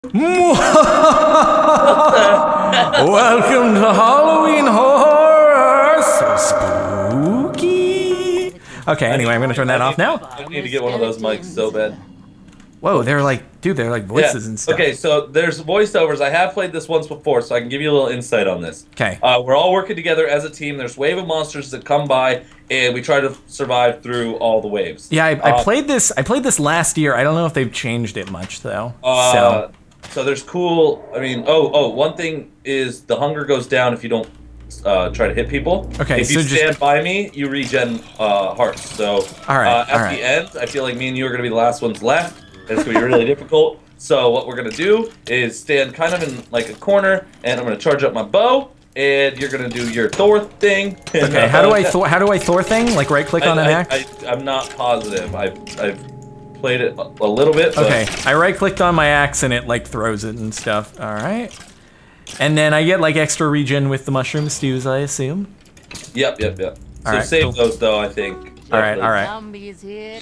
Welcome to Halloween horror. So spooky. Okay, anyway, I'm gonna turn that off now. I need to get one of those mics so bad. Whoa, they're like, dude, they're like voices Yeah. and stuff. Okay, so there's voiceovers. I have played this once before, so I can give you a little insight on this. Okay. Uh, we're all working together as a team. There's wave of monsters that come by, and we try to survive through all the waves. Yeah, I, I Uh, played this. I played this last year. I don't know if they've changed it much though. Uh, so so there's cool. I mean, oh, oh, one thing is the hunger goes down if you don't uh, try to hit people. Okay, If you so just- stand by me, you regen uh, hearts. So All right, uh, at all the end, I feel like me and you are gonna be the last ones left. It's gonna be really difficult. So what we're gonna do is stand kind of in like a corner, and I'm gonna charge up my bow, and you're gonna do your Thor thing. okay, how do I Thor, how do I Thor thing? Like right click I, on an I, axe. I, I'm not positive. I've, I've played it a, a little bit. But Okay, I right clicked on my axe and it like throws it and stuff. All right. And then I get like extra regen with the mushroom stews, I assume. Yep, yep, yep. So Alright, save cool. those though. I think. All right, all right. Zombies here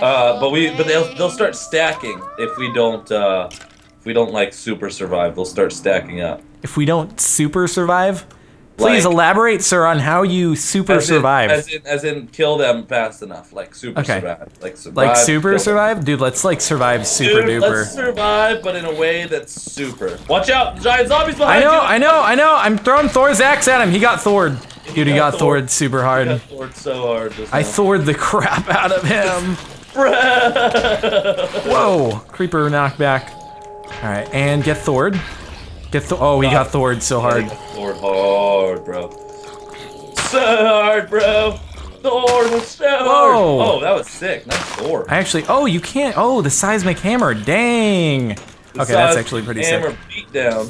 Uh, but we, but they'll they'll start stacking if we don't uh, if we don't like super survive. They'll start stacking up. If we don't super survive, please Like- elaborate, sir, on how you super As in- survive. as in, as in kill them fast enough, like super Okay. survive, like survive. like super them. survive, dude. Let's like survive super Dude, duper. let's survive, but in a way that's super. Watch out, giant zombies behind I know, you. I know, I know. I'm throwing Thor's axe at him. He got Thored. Dude, he got got Thor. Thored super hard. got floored so hard I. Thored the crap out of him. Whoa, creeper knockback. All right, and get Thored. Get Thor. Oh, he got Thored so hard. floored hard, bro. So hard, bro. Thor was so hard. Whoa. Oh, that was sick. Nice Thor. I actually. Oh, you can't. Oh, the seismic hammer. Dang. The Okay, that's actually pretty hammer sick. beat down.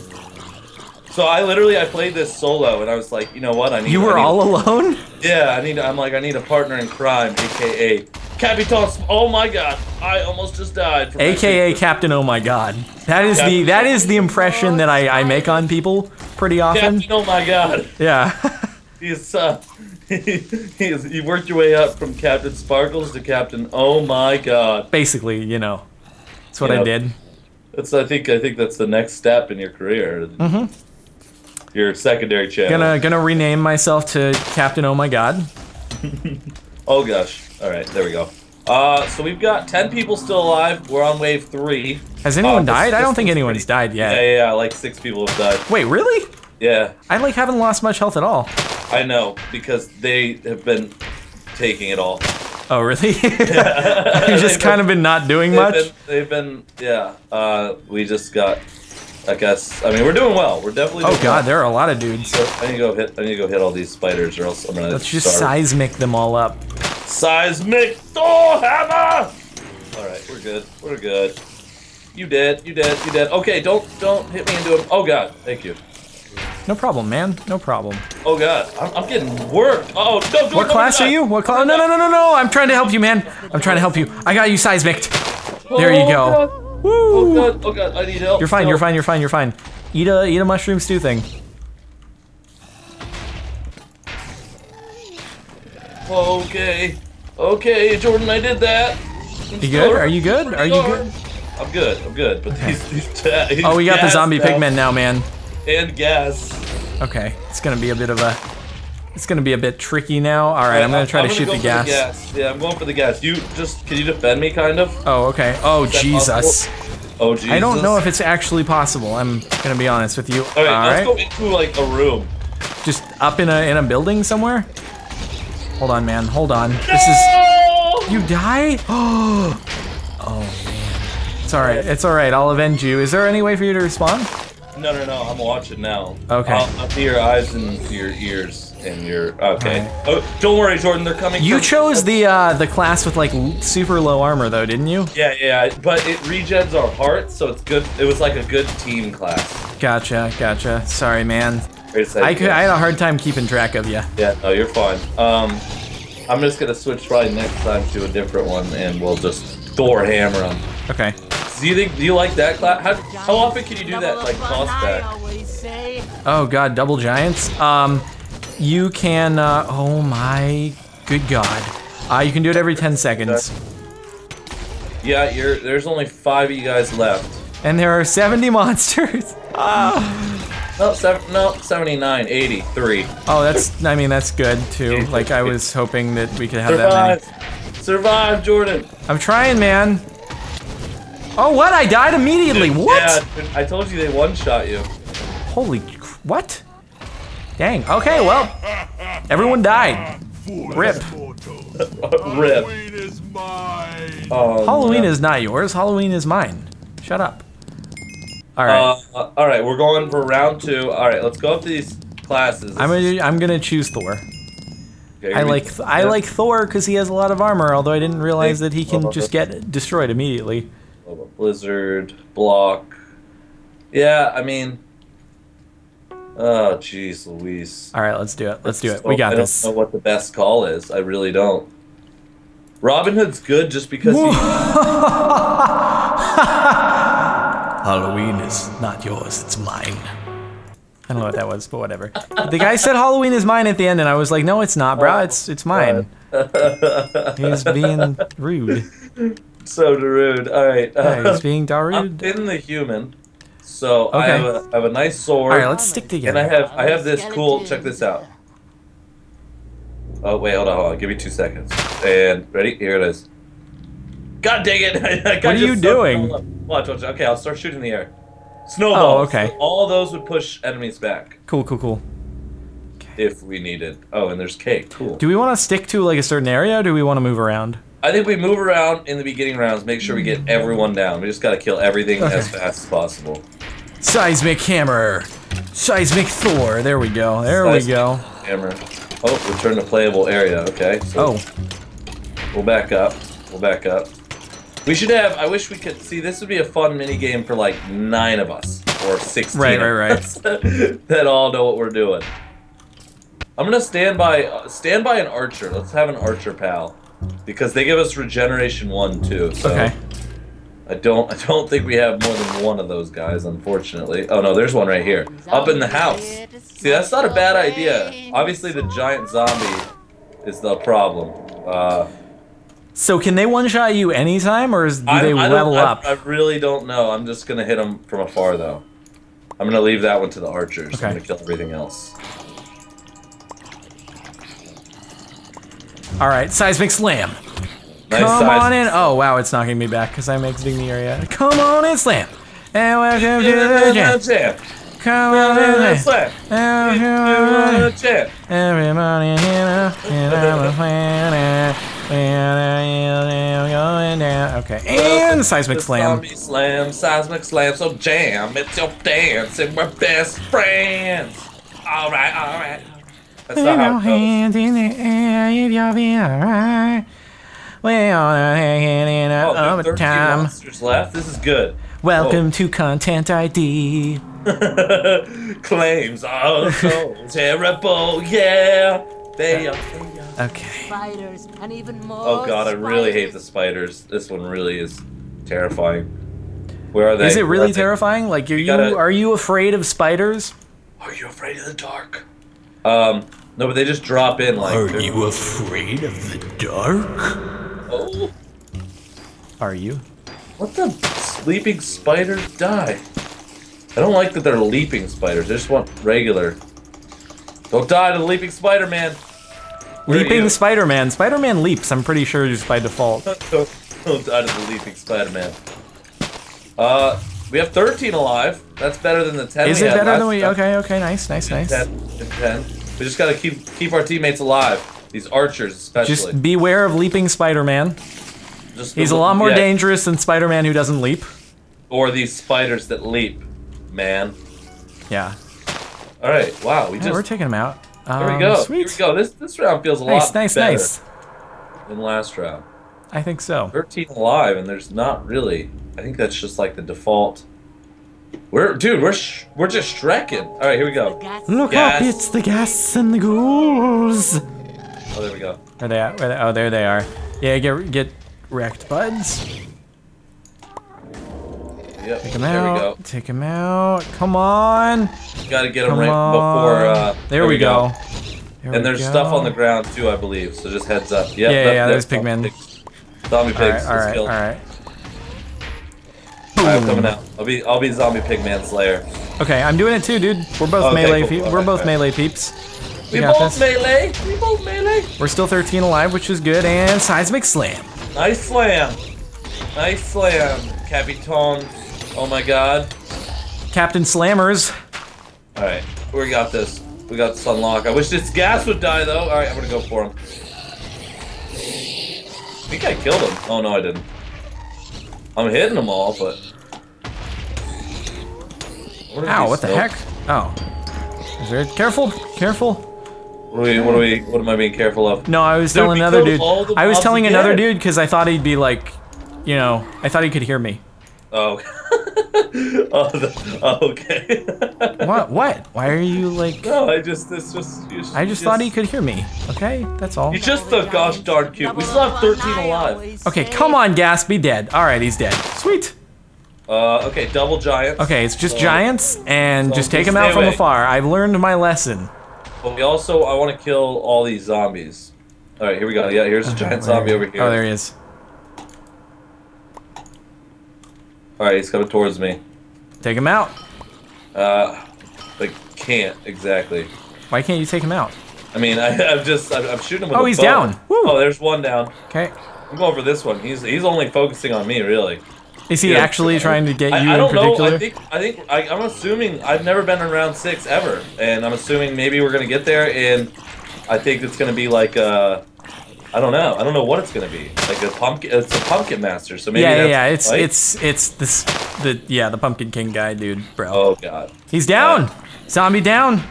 So I literally I played this solo and I was like, you know what? I need. You were need- all alone. Yeah, I need. I'm like, I need a partner in crime, aka Capitan. Oh my God, I almost just died. From AKA. Captain Oh My God. That is the that is the impression that I, I make on people pretty often. Captain. Oh my God. Yeah. He's uh, he's you worked your way up from Captain Sparklez to Captain. Oh my God. Basically, you know. That's what I did. That's I think I think that's the next step in your career. Mm-hmm. Your secondary channel. Gonna gonna rename myself to Captain Oh My God. Oh gosh. All right, there we go. Uh, so we've got ten people still alive. We're on wave three. Has anyone Uh, this- died? I don't think one's anyone's pretty- died yet. yeah, yeah. Like six people have died. Wait, really? Yeah, I like haven't lost much health at all. I know because they have been taking it all. Oh, really? You've just kind of been not doing They've much. been, they've been, yeah. Uh, we just got. I guess. I mean, we're doing well. We're definitely. Oh god, well. there are a lot of dudes. So I need to go hit. I need to go hit all these spiders, or else I'm gonna. Let's just starve. seismic them all up. Seismic Thor hammer. All right, we're good. We're good. You dead. You dead. You dead. Okay, don't don't hit me into him. Oh god, thank you. No problem, man. No problem. Oh god, I'm, I'm getting worked. Oh no, Jordan, What class are you? What class? No, no, no, no, no. I'm trying to help you, man. I'm trying to help you. I got you seismicked. There you Oh, go. Oh Woo. god. Oh god. I need help. You're fine. still. You're fine. You're fine. You're fine. Eat a eat a mushroom stew thing. Okay. Okay, Jordan, I did that. I'm You good? Are you good? Are you good? I'm good. I'm good. But he's, he's, he's Oh, we got the zombie now. pigmen now, man. and gas. Okay, it's gonna be a bit of a. It's gonna be a bit tricky now. All right, I'm gonna try to shoot go the for gas. Yeah, I'm going for the gas. You just can you defend me, kind of? Oh, okay. Oh, Jesus. Oh Jesus. I don't know if it's actually possible. I'm gonna be honest with you. All right, All let's right. go into like a room. Just up in a in a building somewhere. Hold on, man. Hold on. This is. You die? Oh. Oh man. It's all right. It's all right. I'll avenge you. Is there any way for you to respond? No, no, no. I'm watching now. Okay. I'll, I'll see your eyes and your ears and your. Okay. Alright. Oh, don't worry, Jordan. They're coming. You from- chose the uh, the class with like super low armor though, didn't you? Yeah, yeah, but it regens our hearts, so it's good. It was like a good team class. Gotcha. Gotcha. Sorry, man. Great I could. class. I had a hard time keeping track of you. Yeah, no, you're fine. Um, I'm just gonna switch probably next time to a different one, and we'll just Thor hammer them. Okay. Do you think? Do you like that class? How, how often can you do that? Like up boss I back? Oh god, double giants. Um, you can. Uh, oh my, good god. Uh, you can do it every 10 seconds. Yeah, you're. There's only five of you guys left. And there are 70 monsters. Ah. No, seven, no, 79, 83. Oh, that's, I mean, that's good too. Like, I was hoping that we could have that Survive! many. Survive, Jordan! I'm trying, man. Oh, what? I died immediately. What? Yeah, I told you they one-shot you. Holy, what? Dang. Okay, well, everyone died. Rip. Rip. is mine. Oh, Halloween no. is not yours. Halloween is mine. Shut up. All right. Uh, all right, we're going for round two. All right, let's go up to these classes. I'm gonna I'm gonna choose Thor. Okay, I like I like Thor because he has a lot of armor. Although I didn't realize that he can Oh, just get destroyed immediately. Blizzard, block. Yeah, I mean. Oh, jeez, Louise. All right, let's do it. Let's do it. So We got I this. I don't know what the best call is. I really don't. Robin Hood's good just because he. Halloween is not yours. It's mine. I don't know what that was, but whatever. The guy said Halloween is mine at the end, and I was like, no, it's not, bro. Oh, it's it's mine. He's being rude. so rude. All right. Yeah, he's being darude. in the human, so I, have a, I have a nice sword. All right, let's stick together. and I have I have this cool. Check this out. Oh wait, hold on, hold on. Give me two seconds. And ready? Here it is. God dang it! What are you doing? Watch, watch. Okay, I'll start shooting the air. Snowball. Oh, okay. So all those would push enemies back Cool, cool, cool. if we needed. Oh, and there's cake. Cool. Do we want to stick to like a certain area, or do we want to move around? I think we move around in the beginning rounds. Make sure we get everyone down. We just gotta kill everything Okay. as fast as possible. Seismic hammer, seismic Thor. There we go. There we go. Hammer. Oh, return to playable area. Okay. So Oh, We'll back up. We'll back up. We should have. I wish we could see. This would be a fun mini game for like nine of us or sixteen. Right, right, right. that all know what we're doing. I'm gonna stand by. Uh, stand by an archer. Let's have an archer pal, because they give us regeneration one too. So okay. I don't. I don't think we have more than one of those guys, unfortunately. Oh no, there's one right here, up in the house. See, that's not a bad idea. Obviously, the giant zombie is the problem. Uh, So can they one shot you anytime, or is, do I, they I level I- up? I, really don't know. I'm just gonna hit them from afar, though. I'm gonna leave that one to the archers. Okay. I'm gonna kill everything else. All right, seismic slam. Nice Come size. on in. Oh wow, it's knocking me back because I'm exiting the area. Come on in, slam. And welcome to the jam. Jam. Come on in, Slam. slam. Everybody, Jam. everybody here, and I'm a fan. Going down. Okay, and seismic The slam. Zombie slam, seismic slam, so jam. It's your dance, and we're best friends. All right, all right. That's not how it goes. hands in the air if you'll be alright. We're on a hanging in Oh, a there's 13 monsters left. This is good. Welcome to Content ID. Claims are so terrible, yeah. They are. Are. Okay. Spiders and even more. Oh god, I really hate the spiders. This one really is terrifying. Where are they? Is it really are they? terrifying? Like, are you gotta- are you afraid of spiders? Are you afraid of the dark? Um, no, but they just drop in like. Are you afraid of the dark? Oh, Are you? let the sleeping spiders die. I don't like that they're leaping spiders. I just want regular. Don't die to the leaping spider man. Where Leaping? Spider-Man. Spider-Man leaps. I'm pretty sure just by default. don't, don't die to the leaping spider man. Uh, we have 13 alive. That's better than the 10 Is we it better than we? time. Okay, okay, nice, nice, nice. 10, 10. We just gotta keep keep our teammates alive. These archers, especially. Just beware of leaping Spider-Man. Just He's the- a lot more yeah, dangerous than Spider-Man who doesn't leap. Or these spiders that leap, man. Yeah. All right, wow, we Yeah, just we're taking him out. Um, here we go. Sweet. Here we go. This this round feels a Nice, lot nice, better nice. than last round. I think so. 13 alive, and there's not really. I think that's just like the default. We're dude, we're sh- we're just strecking. All right, here we go. Look Yes. up, it's the gas and the ghouls. Oh, there we go. Where they at? Where they, oh, there they are. Yeah, get get wrecked, buds. Yep. Take him there we out. go. Take him out. Come on. Got to get him right before. Uh, there, we go. There we And there's go. stuff on the ground too, I believe. So just heads up. Yep, Yeah, that- yeah, that's there's pigmen. Zombie pigs. All right, pigs. all let's right, kill all them. right. I'm coming out. I'll be I'll be zombie pigman slayer. Okay, I'm doing it too, dude. We're both Okay, melee. cool. pe- Alright, we're both alright. melee peeps. We both this. melee. We both melee. We're still 13 alive, which is good. And seismic slam. Nice slam. Nice slam, Capitan. Oh my god. Captain Slammers. All right, we got this. We got this unlock. I wish this gas would die though. All right, I'm gonna go for him. I think I killed him. Oh no, I didn't. I'm hitting them all, but. What Ow! What the heck? Oh. Is there? Careful! Careful! What are we? What are we? What am I being careful of? No, I was Dude, telling another dude. I was mobs telling another dude because I thought he'd be like, you know, I thought he could hear me. Oh. oh, the, oh, okay. What? What? Why are you like? no, I just this just. You I just thought he could hear me. Okay, that's all. You just the gosh darn cute. We still have 13 alive. Okay, come on, Gas, be dead. All right, he's dead. Sweet. Uh, okay, double giants. Okay, it's just So- giants, and so just take just them out from away. afar. I've learned my lesson. But we also, I want to kill all these zombies. All right, here we go. Yeah, here's a giant zombie over here. Oh, there he is. All right, he's coming towards me. Take him out. Uh, but can't exactly. Why can't you take him out? I mean, I, I'm just, I'm, I'm shooting him with Oh, he's bow. down. Woo. Oh, there's one down. Okay. I'm going for this one. He's, he's only focusing on me, really. Is he Yeah. actually trying to get you I, I don't particular? know. I think, I think, I, I'm assuming I've never been in round six ever, and I'm assuming maybe we're gonna get there, and I think it's gonna be like uh, I don't know. I don't know what it's gonna be. Like a pumpkin. It's a pumpkin master. So maybe yeah, yeah. It's right? it's it's this the yeah the Pumpkin King guy, dude, bro. Oh god. He's down. Zombie down.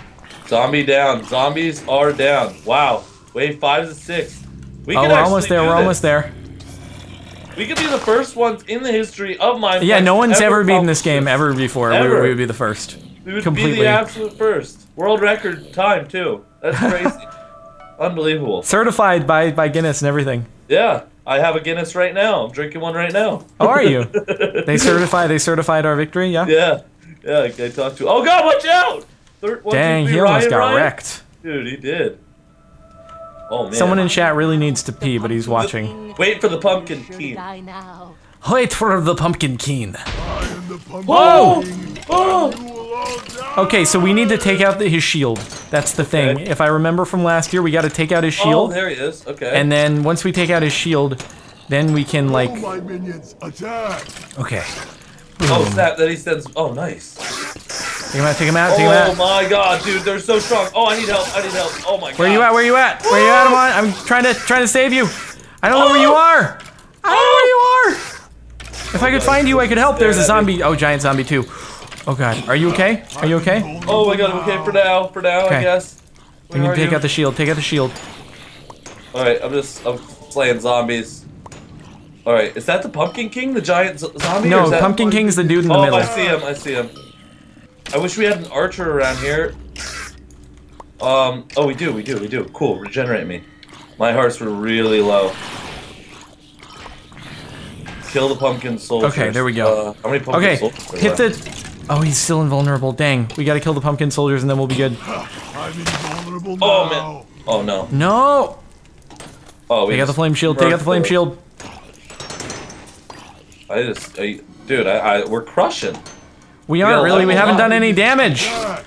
Zombie down. Zombies are down. Wow. Wave five to six. We Oh, we're almost there. We're this. almost there. We could be the first ones in the history of Minecraft. Yeah, no one's to ever beaten this game ever before. We, Ever. we would be the first. We would be the absolute first. World record time too. That's crazy. Unbelievable. Certified by by Guinness and everything. Yeah, I have a Guinness right now. I'm drinking one right now. How are you? they certify. They certified our victory. Yeah. Yeah, yeah. I talked to. Oh God, watch out! Third, one, two, Dang, three, he almost Ryan, got Ryan. wrecked. Dude, he did. Oh man. Someone in chat really needs to pee, but he's watching. Wait for the pumpkin Sure king. die now. Wait for the Pumpkin King. I am the pumpkin Whoa! king. Oh! You will all die. Okay, so we need to take out the, his shield. That's the thing. Okay. If I remember from last year, we got to take out his Oh, shield, there he is. Okay. and then once we take out his shield, then we can like. Oh, my minions, attack. Okay. oh snap! Then he sends. Oh nice. Take him out. Take him out. Take him out. Oh my God, dude, they're so strong. Oh, I need help. I need help. Oh my God. Where are you at? Where are you at? Where are you at? I'm on. I'm trying to trying to save you. I don't know where you Oh! are. I don't know where you are. Oh if I could find you, I could help. There's a Staring at me. zombie. Oh, giant zombie too. Oh God. Are you okay? Are you okay? Oh my God. I'm Okay, for now. For now, Okay. I guess. We need Where to are take you? out the shield. Take out the shield. All right, I'm just I'm playing zombies. All right, is that the Pumpkin King, the giant zombie? No, Pumpkin King's the dude in the Oh, middle. I see him. I see him. I wish we had an archer around here. Um. Oh, we do. We do. We do. Cool. Regenerate me. My hearts were really low. Kill the pumpkin soldiers. Okay, there we go. Uh, how many pumpkin Okay, soldiers? are hit left? the. Oh, he's still invulnerable. Dang. We gotta kill the pumpkin soldiers and then we'll be good. I'm invulnerable Oh now. man. Oh no. No! Oh, we Take out the flame shield. Take out the flame shield. I just, I, dude, I, I, we're crushing. We aren't really. We oh, haven't oh, done any oh. damage. Attack.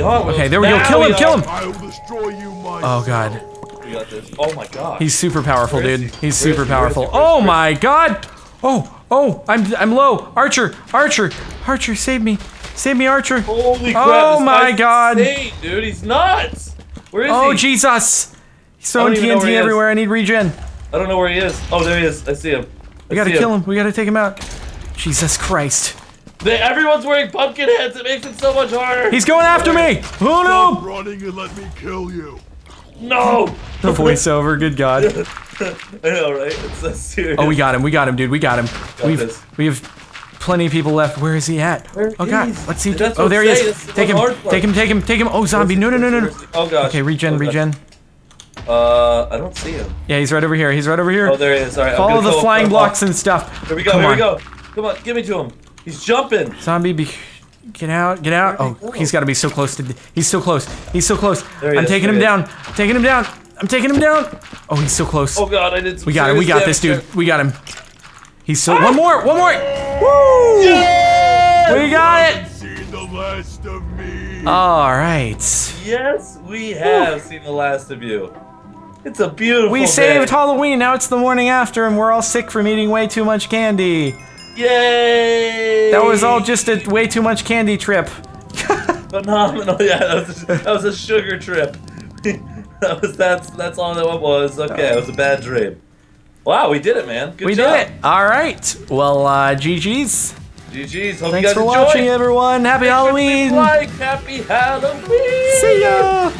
Okay, there we go. Kill him, kill him. I will destroy you myself. Oh God. We got this. Oh my god. He's super powerful, dude. He's super he? Where is powerful. he? Where is he? Oh my God! Oh, oh, I'm I'm low. Archer, Archer, Archer, save me, save me, Archer. Holy crap! Oh my God. insane, dude, he's nuts. Where is Oh he? Jesus! He's I don't throwing even know where he TNT everywhere. I need regen. I don't know where he is. Oh, there he is. I see him. We gotta kill him. We gotta take him out. Jesus Christ! They, everyone's wearing pumpkin heads. It makes it so much harder. He's going after me. Oh Stop no! running and let me kill you. no. The voiceover. Good God. I know, right? It's so serious. Oh, we got him. We got him, dude. We got him. We've this. we have plenty of people left. Where is he at? Where oh God! is- Let's see. That's Oh, there he is. Take him. Take him. Take him. Take him. Oh, zombie! No, no, no, no, no. Oh gosh. Okay, regen, Oh, regen. Uh, I don't see him. Yeah, he's right over here. He's right over here. Oh, there he is. All right. I'm Follow the flying blocks and stuff. Here we go. Come here on. we go. Come on, give me to him. He's jumping. Zombie, be get out, get out. Oh, go? he's got to be so close to. He's so close. He's so close. He I'm is, taking there him he down. Taking him down. I'm taking him down. Oh, he's so close. Oh god, I did. Some we got him. We got this, damage dude. We got him. He's so. Ah! One more. One more. Woo! Yes! We got it. Seen the last of me. All right. Yes, we have seen the last of you. It's a beautiful We day. saved Halloween. Now it's the morning after, and we're all sick from eating way too much candy. Yay! That was all just a way too much candy trip. phenomenal. Yeah, that was a, that was a sugar trip. that was that's that's all that was. Okay, it was a bad dream. Wow, we did it, man. Good we job. did it. All right. Well, uh, GG's. GG's. Hope Thanks you guys for watching, everyone. Happy Make sure Halloween. a Like, happy Halloween. See ya.